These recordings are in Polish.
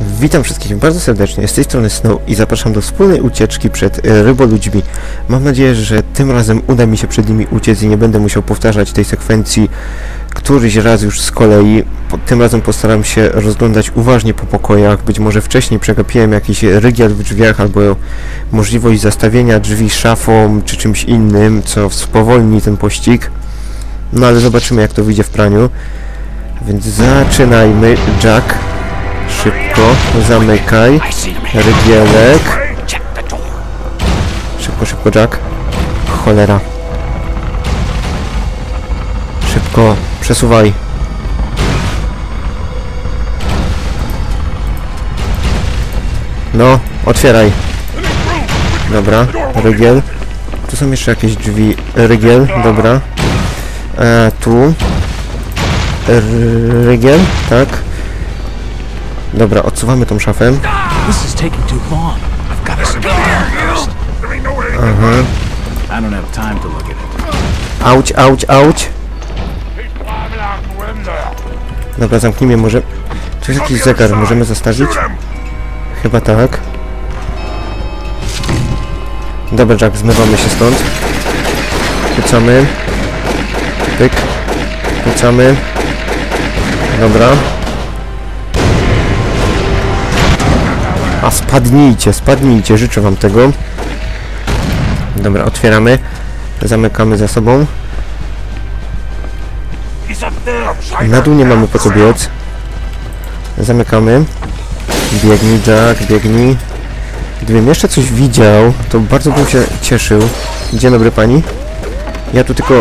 Witam wszystkich bardzo serdecznie, z tej strony Snow i zapraszam do wspólnej ucieczki przed e, ryboludźmi. Mam nadzieję, że tym razem uda mi się przed nimi uciec i nie będę musiał powtarzać tej sekwencji któryś raz już z kolei. Tym razem postaram się rozglądać uważnie po pokojach, być może wcześniej przegapiłem jakiś rygiel w drzwiach albo możliwość zastawienia drzwi szafą czy czymś innym, co spowolni ten pościg. No ale zobaczymy jak to wyjdzie w praniu. Więc zaczynajmy. Jack. Szybko, zamykaj. Rygielek. Szybko, szybko, Jack. Cholera. Szybko, przesuwaj. No, otwieraj. Dobra, rygiel. Tu są jeszcze jakieś drzwi. Rygiel, dobra. E, tu. Rygiel, tak. Dobra, odsuwamy tą szafę. Aha. Auć, auć, auć. Dobra, zamknijmy może. Tu jest jakiś zegar, możemy zostawić? Chyba tak. Dobra, Jack, zmywamy się stąd. Pycamy. Pyk. Pycamy. Dobra. A spadnijcie, spadnijcie, życzę wam tego. Dobra, otwieramy. Zamykamy za sobą. Na dół nie mamy po co biec. Zamykamy. Biegnij, Jack, biegnij. Gdybym jeszcze coś widział, to bardzo bym się cieszył. Dzień dobry pani. Ja tu tylko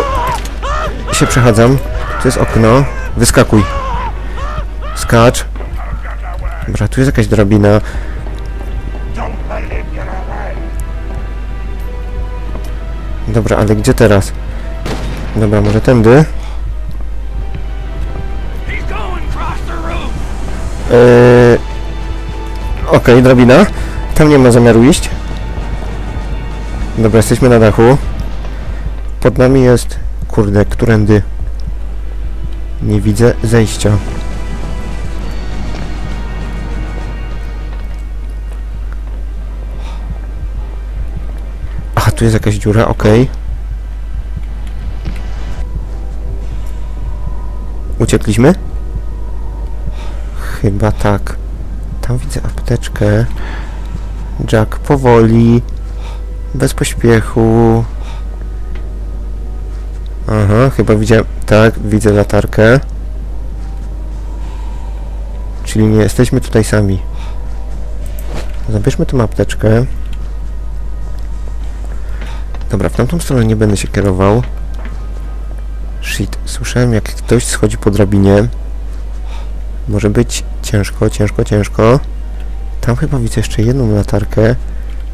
się przechadzam. Tu jest okno. Wyskakuj. Skacz. Dobra, tu jest jakaś drabina. Dobra, ale gdzie teraz? Dobra, może tędy? Eee, Okej, drabina. Tam nie ma zamiaru iść. Dobra, jesteśmy na dachu. Pod nami jest... Kurde, którędy? Nie widzę zejścia. Tu jest jakaś dziura, okej. Uciekliśmy? Chyba tak. Tam widzę apteczkę. Jack powoli. Bez pośpiechu. Aha, chyba widziałem. Tak, widzę latarkę. Czyli nie jesteśmy tutaj sami. Zabierzmy tą apteczkę. Dobra, w tamtą stronę nie będę się kierował. Shit, słyszałem jak ktoś schodzi po drabinie. Może być ciężko, ciężko, ciężko. Tam chyba widzę jeszcze jedną latarkę.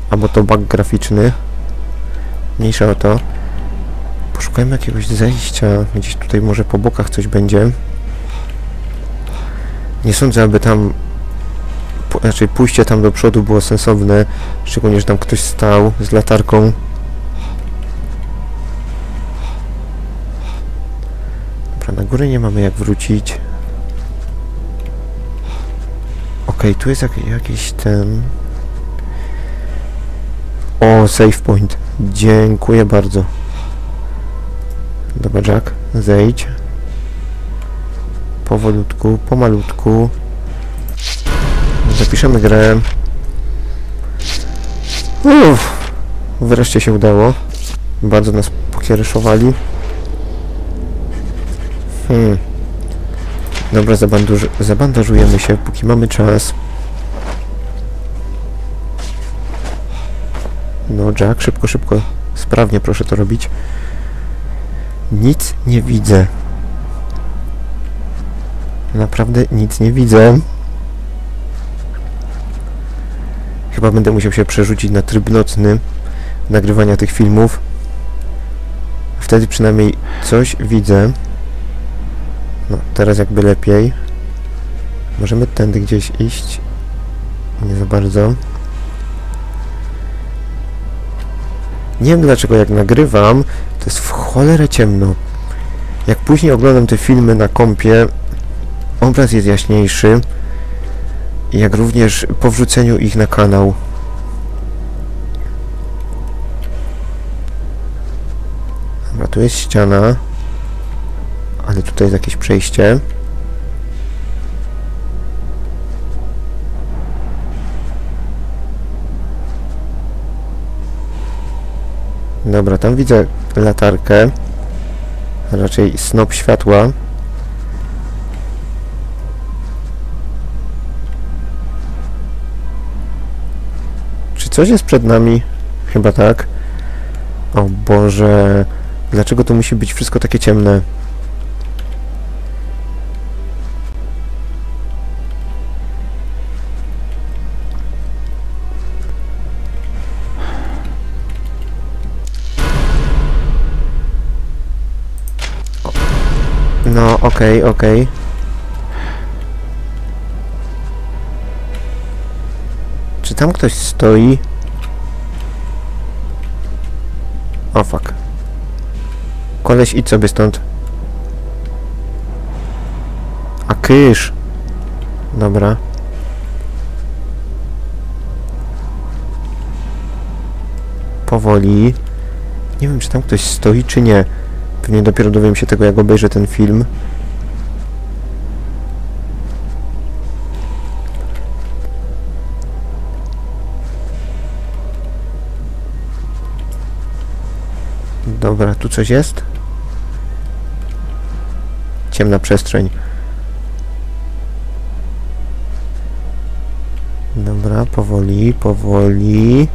Albo to bug graficzny. Mniejsza o to. Poszukajmy jakiegoś zejścia. Gdzieś tutaj może po bokach coś będzie. Nie sądzę, aby tam... Znaczy pójście tam do przodu było sensowne. Szczególnie, że tam ktoś stał z latarką. Na górę nie mamy jak wrócić. Okej, tu jest jak, jakiś ten... O, save point. Dziękuję bardzo. Dobra, Jack, zejdź. Powolutku, pomalutku. Zapiszemy grę. Uff, wreszcie się udało. Bardzo nas pokiereszowali. Hmm. Dobra, zabandaż zabandażujemy się, póki mamy czas. No, Jack, szybko, szybko. Sprawnie proszę to robić. Nic nie widzę. Naprawdę nic nie widzę. Chyba będę musiał się przerzucić na tryb nocny nagrywania tych filmów. Wtedy przynajmniej coś widzę. No, teraz jakby lepiej. Możemy tędy gdzieś iść. Nie za bardzo. Nie wiem dlaczego jak nagrywam, to jest w cholerę ciemno. Jak później oglądam te filmy na kompie, obraz jest jaśniejszy. jak również po wrzuceniu ich na kanał. Dobra, tu jest ściana. Ale tutaj jest jakieś przejście. Dobra, tam widzę latarkę. Raczej snop światła. Czy coś jest przed nami? Chyba tak. O Boże, dlaczego to musi być wszystko takie ciemne? No, okej, okej. Czy tam ktoś stoi? O fuck. Koleś, idź sobie stąd. A kysz. Dobra. Powoli. Nie wiem, czy tam ktoś stoi, czy nie. Pewnie dopiero dowiem się tego, jak obejrzę ten film. Dobra, tu coś jest? Ciemna przestrzeń. Dobra, powoli, powoli.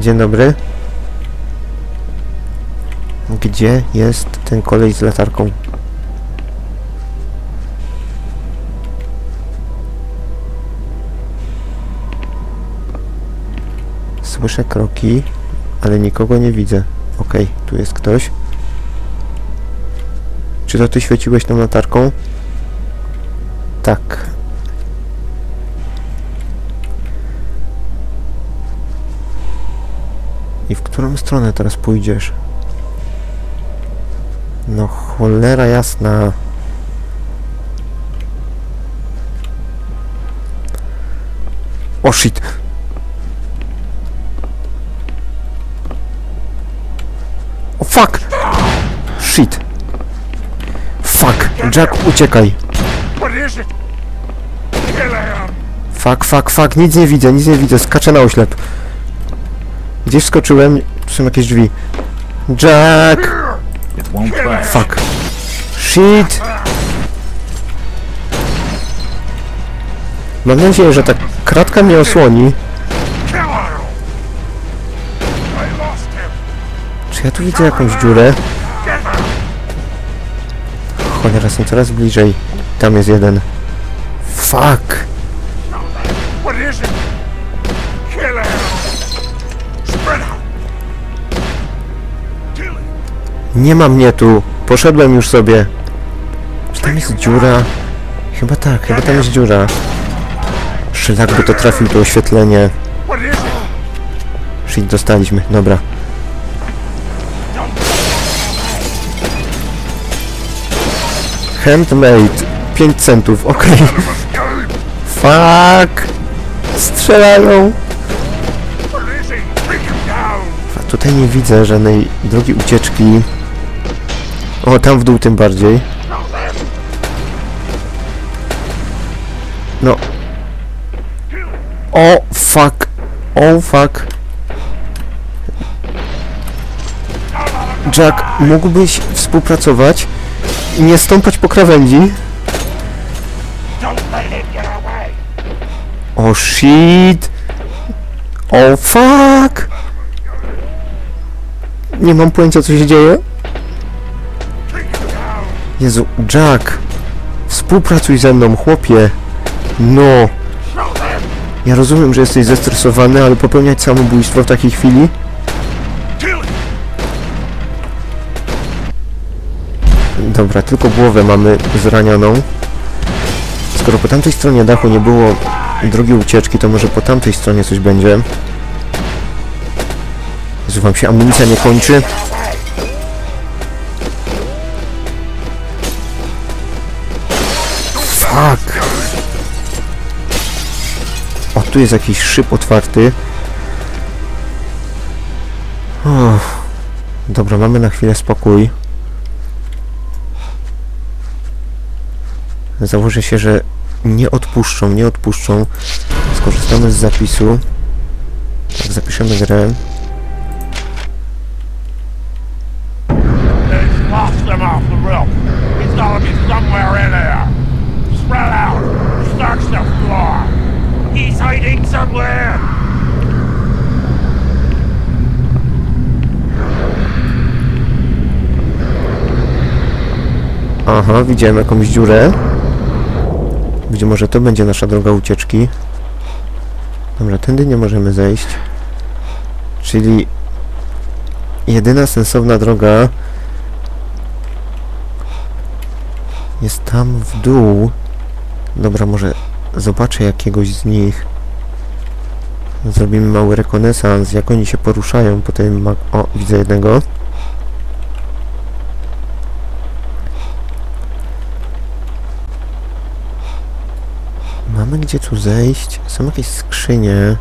Dzień dobry. Gdzie jest ten kolej z latarką? Słyszę kroki, ale nikogo nie widzę. Okej, tu jest ktoś. Czy to ty świeciłeś tą latarką? Tak. Którą stronę teraz pójdziesz? No cholera jasna. O shit. O fuck. Shit. Fuck. Jack, uciekaj. Fuck, fuck, fuck. Nic nie widzę, nic nie widzę. Skaczę na oślep. Gdzieś skoczyłem. Tu są jakieś drzwi. Jack. Fuck. Shit. Mam nadzieję, że ta kratka mnie osłoni. Czy ja tu widzę jakąś dziurę? Cholera, są coraz bliżej. Tam jest jeden. Fuck. Nie ma mnie tu. Poszedłem już sobie. Czy tam jest dziura? Chyba tak, chyba tam jest dziura. Szlak by to trafił to oświetlenie. Shit, dostaliśmy. Dobra. Handmade. 5 centów, okej. Escape! Fuck! Strzelają! A tutaj nie widzę żadnej drogi ucieczki. O, tam w dół tym bardziej. No. O, fuck. O, fuck. Jack, mógłbyś współpracować i nie stąpać po krawędzi? O, shit. O, fuck. Nie mam pojęcia, co się dzieje. Jezu, Jack! Współpracuj ze mną, chłopie! No! Ja rozumiem, że jesteś zestresowany, ale popełniać samobójstwo w takiej chwili? Dobra, tylko głowę mamy zranioną. Skoro po tamtej stronie dachu nie było drogi ucieczki, to może po tamtej stronie coś będzie. Jezu, wam się amunicja nie kończy. Tu jest jakiś szyb otwarty. Uff. Dobra, mamy na chwilę spokój. Założę się, że nie odpuszczą, nie odpuszczą. Skorzystamy z zapisu. Tak, zapiszemy grę. Aha, widziałem jakąś dziurę. Gdzie może to będzie nasza droga ucieczki. Dobra, tędy nie możemy zejść. Czyli jedyna sensowna droga jest tam w dół. Dobra, może zobaczę jakiegoś z nich. Zrobimy mały rekonesans, jak oni się poruszają po ma- O, widzę jednego. Mamy gdzie tu zejść? Są jakieś skrzynie.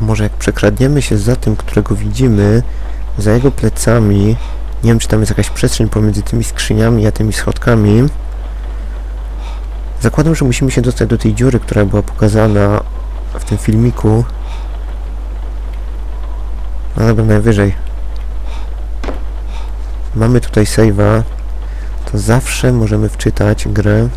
Może jak przekradniemy się za tym, którego widzimy, za jego plecami, nie wiem czy tam jest jakaś przestrzeń pomiędzy tymi skrzyniami a tymi schodkami. Zakładam, że musimy się dostać do tej dziury, która była pokazana w tym filmiku. No dobra, najwyżej mamy tutaj save'a, to zawsze możemy wczytać grę.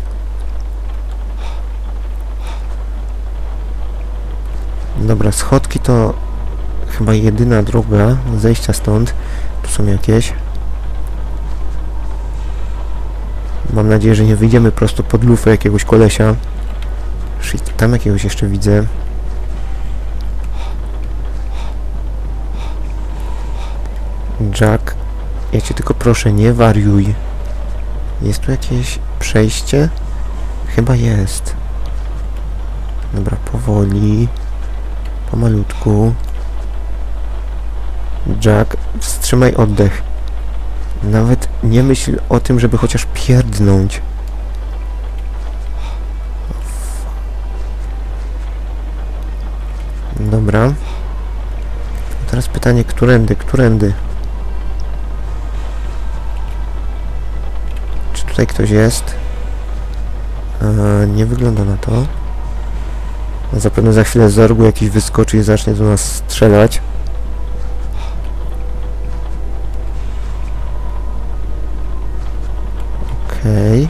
Dobra, schodki to chyba jedyna droga zejścia stąd. Tu są jakieś. Mam nadzieję, że nie wyjdziemy prosto pod lufę jakiegoś kolesia. Shit, tam jakiegoś jeszcze widzę. Jack ja cię tylko proszę, nie wariuj. Jest tu jakieś przejście? Chyba jest. Dobra, powoli. Pomalutku. Jack, wstrzymaj oddech. Nawet nie myśl o tym, żeby chociaż pierdnąć. Dobra. Teraz pytanie, którędy, którędy? Tutaj ktoś jest? Eee, nie wygląda na to. Zapewne za chwilę z orgu jakiś wyskoczy i zacznie do nas strzelać. Okej.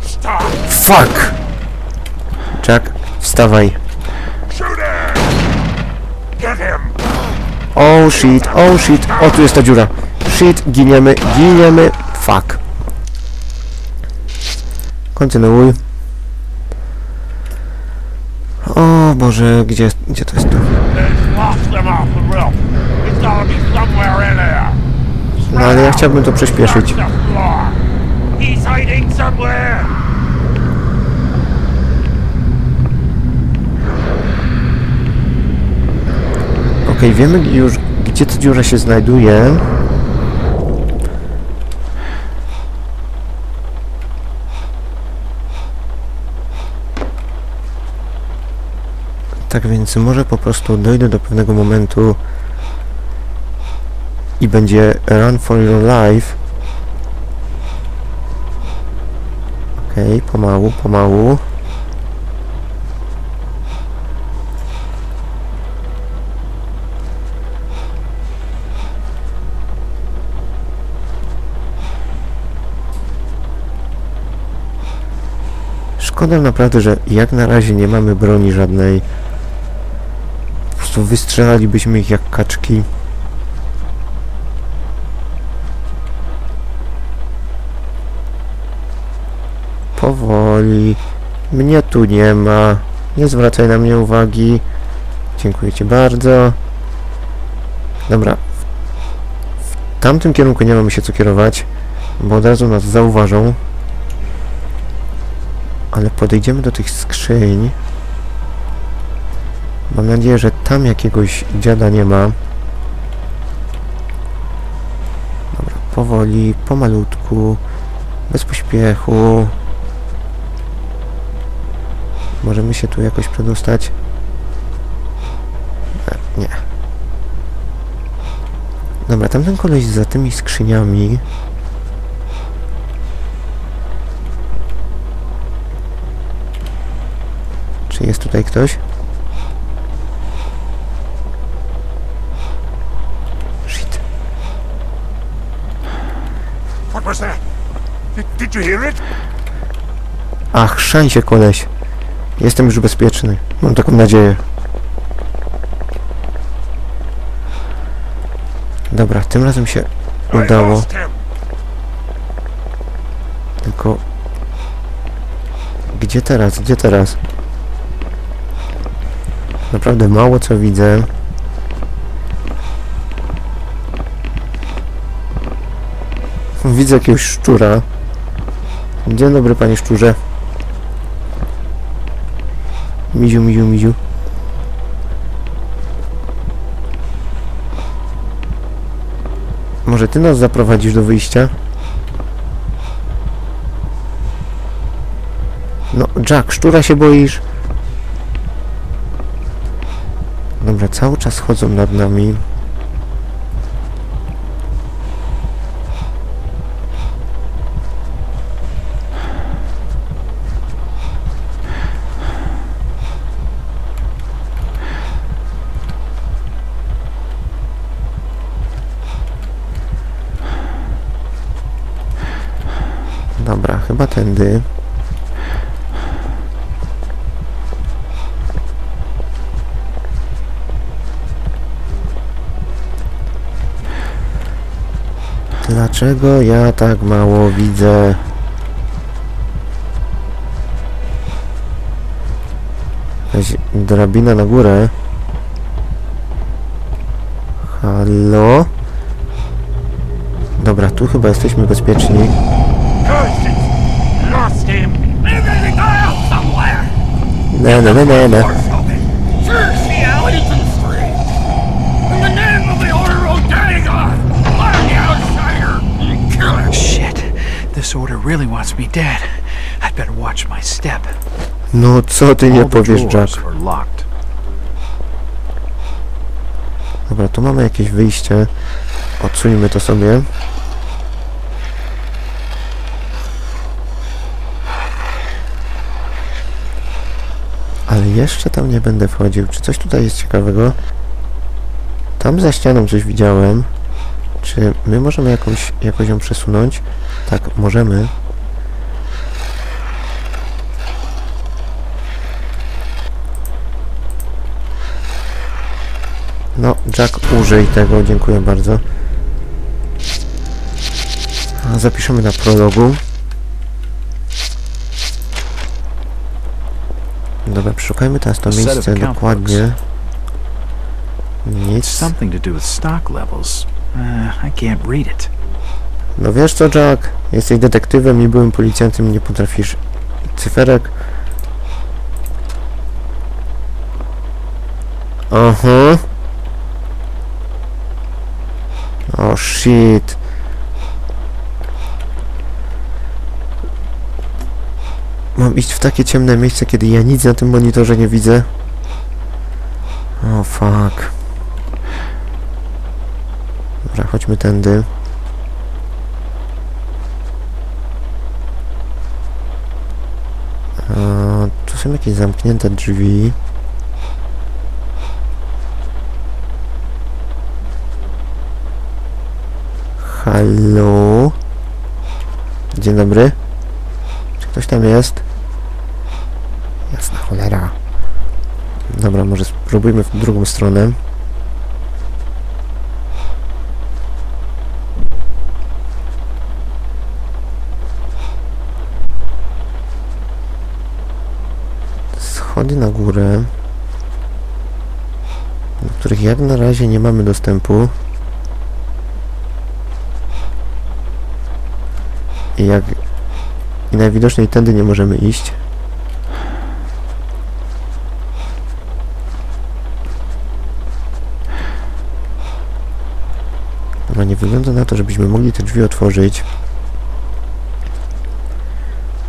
Stop. Fuck! Jack, wstawaj. Oh shit, oh shit. O, tu jest ta dziura. Shit, giniemy, giniemy. Fuck. Kontynuuj. O Boże, gdzie, gdzie to jest tu? No ale ja chciałbym to przyspieszyć. He's hiding somewhere. Okej, wiemy już, gdzie ta dziura się znajduje. Tak więc może po prostu dojdę do pewnego momentu i będzie run for your life. Okej, pomału, pomału. Szkoda naprawdę, że jak na razie nie mamy broni żadnej. Po prostu wystrzelalibyśmy ich jak kaczki. Powoli. Mnie tu nie ma. Nie zwracaj na mnie uwagi. Dziękuję ci bardzo. Dobra. W tamtym kierunku nie mamy się co kierować, bo od razu nas zauważą. Ale podejdziemy do tych skrzyń. Mam nadzieję, że tam jakiegoś dziada nie ma. Dobra, powoli, pomalutku, bez pośpiechu. Możemy się tu jakoś przedostać? E, Nie. Dobra, tamten koleś za tymi skrzyniami. Czy jest tutaj ktoś? Shit. What was that? Did, did you hear it? Ach, szansie koleś. Jestem już bezpieczny. Mam taką nadzieję. Dobra, tym razem się udało. Tylko... Gdzie teraz? Gdzie teraz? Naprawdę mało co widzę. Widzę jakiegoś szczura. Dzień dobry panie szczurze. Miziu, miziu, miziu. Może ty nas zaprowadzisz do wyjścia? No, Jack, szczura się boisz? Dobra, cały czas chodzą nad nami. Dobra, chyba tędy. Dlaczego ja tak mało widzę? Jakaś drabina na górę. Halo? Dobra, tu chyba jesteśmy bezpieczni. Ne, ne, ne, ne, ne. Really wants me dead. I'd better watch my step. No co ty nie powiesz, Jack? Dobra, tu mamy jakieś wyjście. Odsuńmy to sobie. Ale jeszcze tam nie będę wchodził. Czy coś tutaj jest ciekawego? Tam za ścianą coś widziałem. Czy my możemy jakąś, jakoś ją przesunąć? Tak, możemy. No, Jack, użyj tego, dziękuję bardzo. A zapiszemy na prologu. Dobra, przeszukajmy teraz to miejsce dokładnie. Nic. Uh. No wiesz co, Jack? Jesteś detektywem i byłym policjantem, nie potrafisz cyferek. Aha. O shit. Mam iść w takie ciemne miejsce, kiedy ja nic na tym monitorze nie widzę. O fuck. Dobra, chodźmy tędy. A, tu są jakieś zamknięte drzwi. Halo? Dzień dobry. Czy ktoś tam jest? Jasna cholera. Dobra, może spróbujmy w drugą stronę. Schody na górę, do których jak na razie nie mamy dostępu. I jak i najwidoczniej tędy nie możemy iść. Dobra, nie wygląda na to, żebyśmy mogli te drzwi otworzyć.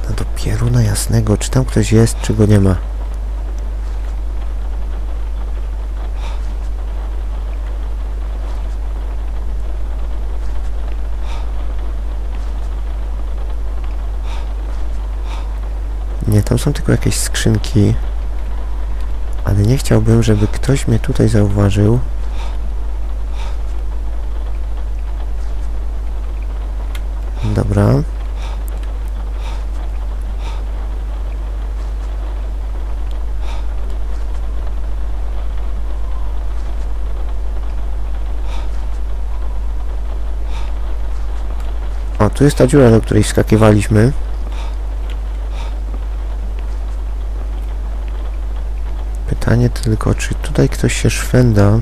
No to pieruna jasnego, czy tam ktoś jest, czy go nie ma. Nie, tam są tylko jakieś skrzynki. Ale nie chciałbym, żeby ktoś mnie tutaj zauważył. Dobra. O, tu jest ta dziura, do której wskakiwaliśmy. Pytanie tylko, czy tutaj ktoś się szwenda?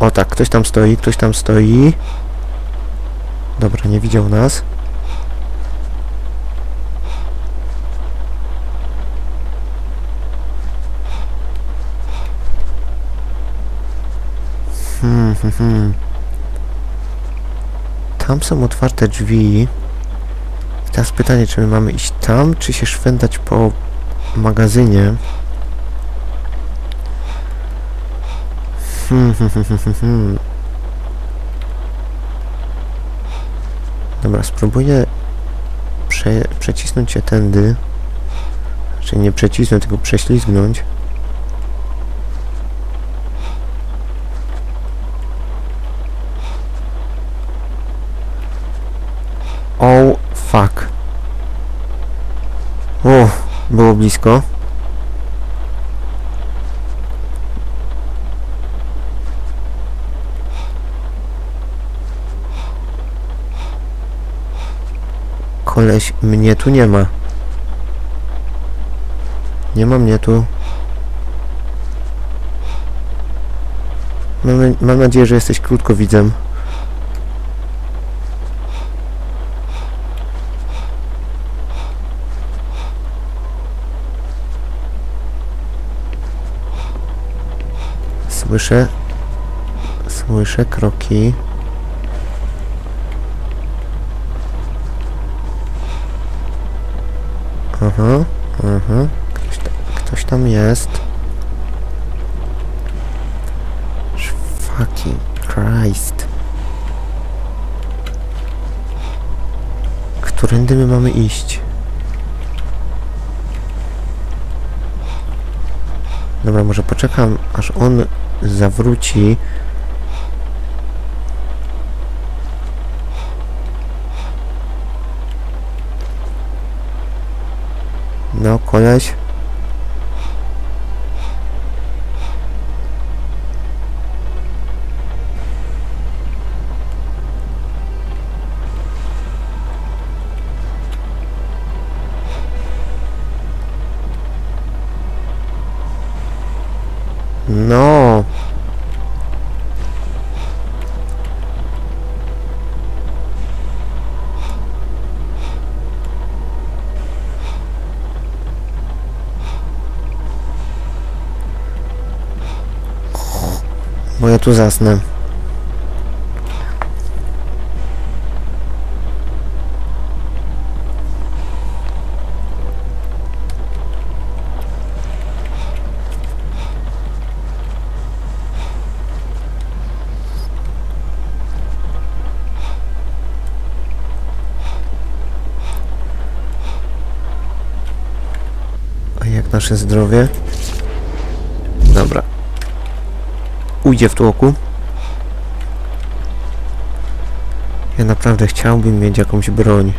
O tak, ktoś tam stoi, ktoś tam stoi. Dobra, nie widział nas. Hmm, hmm, hmm. Tam są otwarte drzwi. Teraz pytanie, czy my mamy iść tam, czy się szwendać po magazynie? Hmm, hmm, hmm, hmm, hmm. Dobra, spróbuję prze, przecisnąć się tędy. Znaczy nie przecisnąć, tylko prześlizgnąć. Oh, fuck. O, było blisko. Koleś, mnie tu nie ma. Nie ma mnie tu. Mam, nadzieję, że jesteś krótkowidzem. Słyszę... Słyszę kroki. Aha, aha. Ktoś, ktoś tam jest. Fucking Christ. Którędy my mamy iść? Dobra, może poczekam, aż on zawróci. No, koleś. Bo ja tu zasnę. Nasze zdrowie? Dobra. Ujdzie w tłoku. Ja naprawdę chciałbym mieć jakąś broń.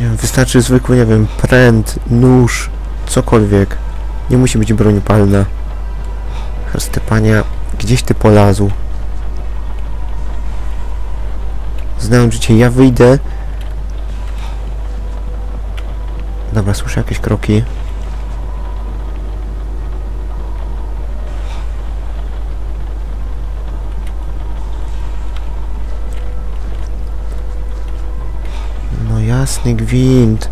Nie wiem, wystarczy zwykły, nie wiem, pręt, nóż, cokolwiek. Nie musi być broń palna. Stepania, gdzieś ty polazł. Znając życie, ja wyjdę. Dobra, słyszę jakieś kroki. No jasny gwint.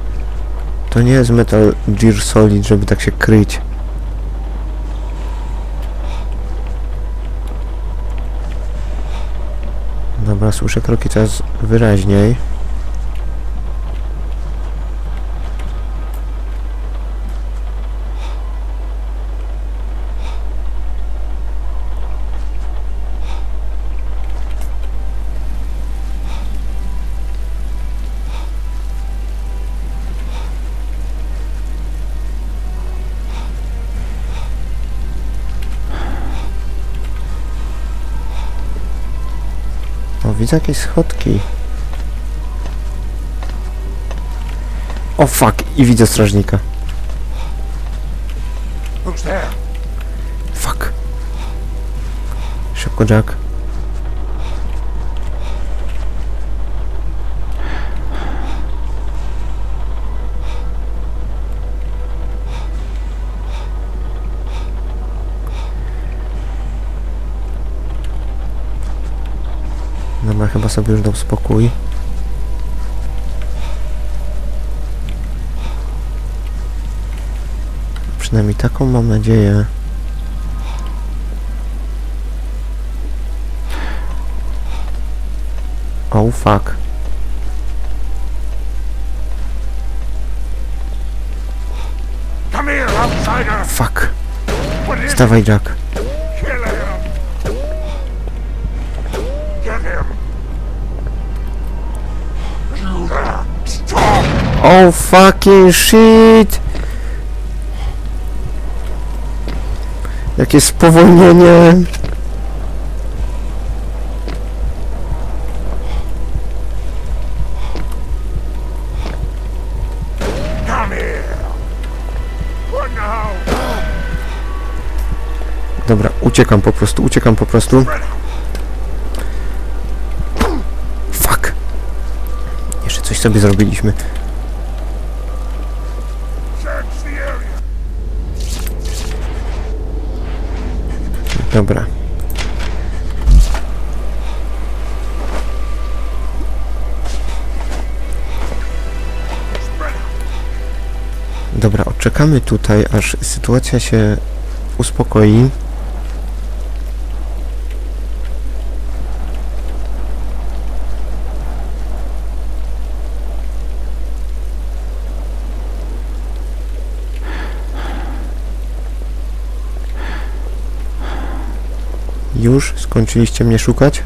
To nie jest Metal Gear Solid, żeby tak się kryć. Dobra, słyszę kroki coraz wyraźniej. O, widzę jakieś schodki. O fuck, i widzę strażnika. Fuck. Szybko, Jack. Dobra, chyba sobie już dał spokój. Przynajmniej taką mam nadzieję. Oh fuck. Fuck. Stawaj Jack. Oh fucking shit! Jakie spowolnienie! Dobra, uciekam po prostu, uciekam po prostu. Fuck! Jeszcze coś sobie zrobiliśmy. Dobra. Dobra, odczekamy tutaj, aż sytuacja się uspokoi. Już skończyliście mnie szukać?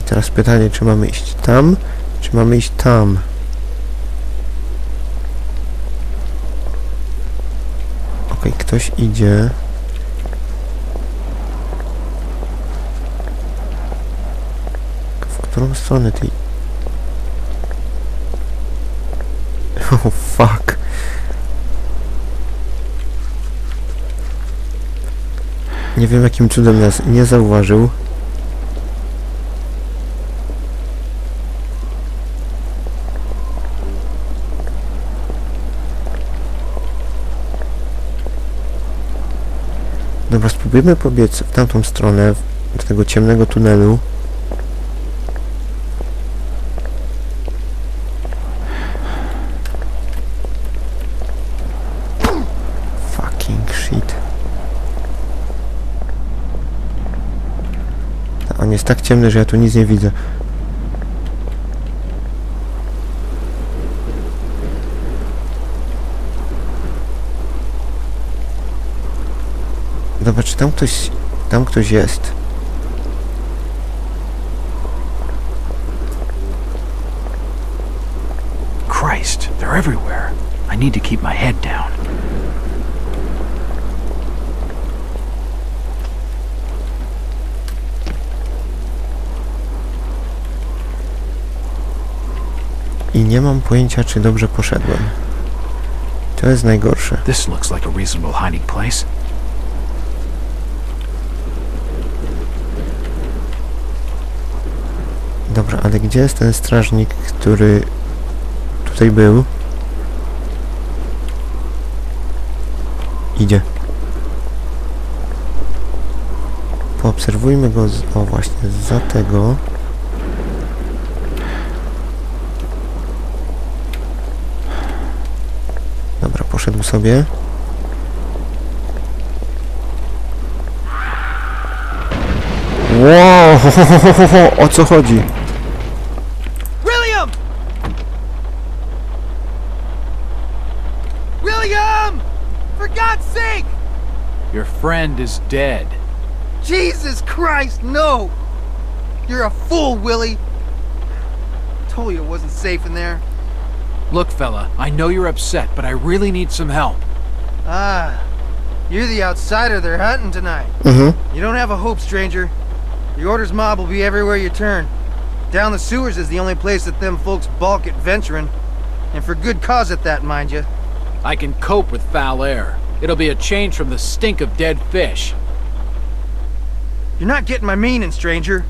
I teraz pytanie, czy mamy iść tam, czy mamy iść tam? Okej, ktoś idzie. Którą stronę ty... Oh fuck. Nie wiem jakim cudem nas nie zauważył. Dobra, spróbujemy pobiec w tamtą stronę, do tego ciemnego tunelu. Fucking shit. Ciemny, że ja tu nic nie widzę. Dobra, czy tam ktoś... Tam ktoś jest. Christ, they're everywhere. I need to keep my head down. I nie mam pojęcia, czy dobrze poszedłem. To jest najgorsze. This looks like a reasonable hiding place. Dobra, ale gdzie jest ten strażnik, który tutaj był? Idzie. Poobserwujmy go, z, o właśnie, za tego. Sobie. Wow, ho, ho, ho, o co chodzi? William! William! For God's sake! Your friend is dead. Jesus Christ, no! You're a fool, Willie! Told you it wasn't safe in there. Look, fella, I know you're upset, but I really need some help. Ah, you're the outsider they're hunting tonight. Mm-hmm. You don't have a hope, stranger. The Order's mob will be everywhere you turn. Down the sewers is the only place that them folks balk at venturing. And for good cause at that, mind you. I can cope with foul air. It'll be a change from the stink of dead fish. You're not getting my meaning, stranger.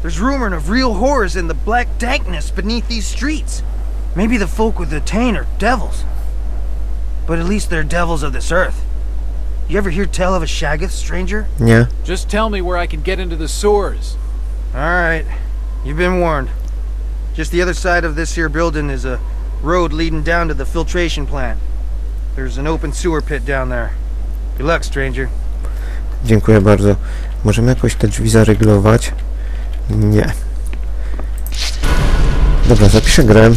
There's rumoring of real horrors in the black dankness beneath these streets. Maybe the folk with the Tain are devils. But at least they're devils of this earth. You ever hear tell of a Shaggoth, stranger? Yeah. Just tell me where I can get into the sewers. Alright, you've been warned. Just the other side of this here building is a road leading down to the filtration plant. There's an open sewer pit down there. Good luck, stranger. Dziękuję bardzo. Możemy jakoś te drzwi zareglować? Nie. Dobra, zapiszę grę.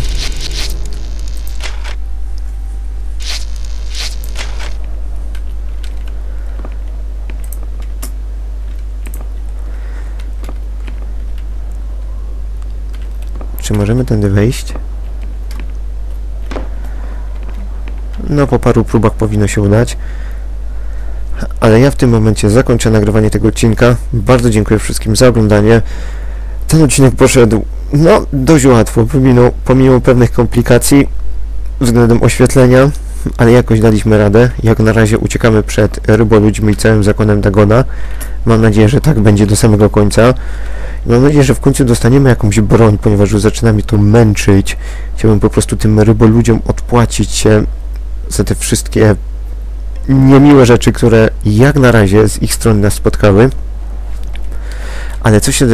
Czy możemy tędy wejść? No, po paru próbach powinno się udać. Ale ja w tym momencie zakończę nagrywanie tego odcinka. Bardzo dziękuję wszystkim za oglądanie. Ten odcinek poszedł, no, dość łatwo, pomimo, pomimo pewnych komplikacji względem oświetlenia, ale jakoś daliśmy radę. Jak na razie uciekamy przed ryboludźmi i całym zakonem Dagona. Mam nadzieję, że tak będzie do samego końca. Mam nadzieję, że w końcu dostaniemy jakąś broń, ponieważ już zaczyna mnie to męczyć. Chciałbym po prostu tym ryboludziom odpłacić się za te wszystkie niemiłe rzeczy, które jak na razie z ich strony nas spotkały. Ale co się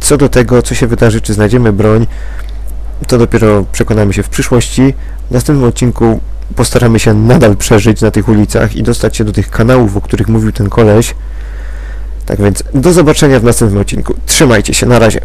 co do tego, co się wydarzy, czy znajdziemy broń, to dopiero przekonamy się w przyszłości. W następnym odcinku postaramy się nadal przeżyć na tych ulicach i dostać się do tych kanałów, o których mówił ten koleś. Tak więc do zobaczenia w następnym odcinku. Trzymajcie się, na razie.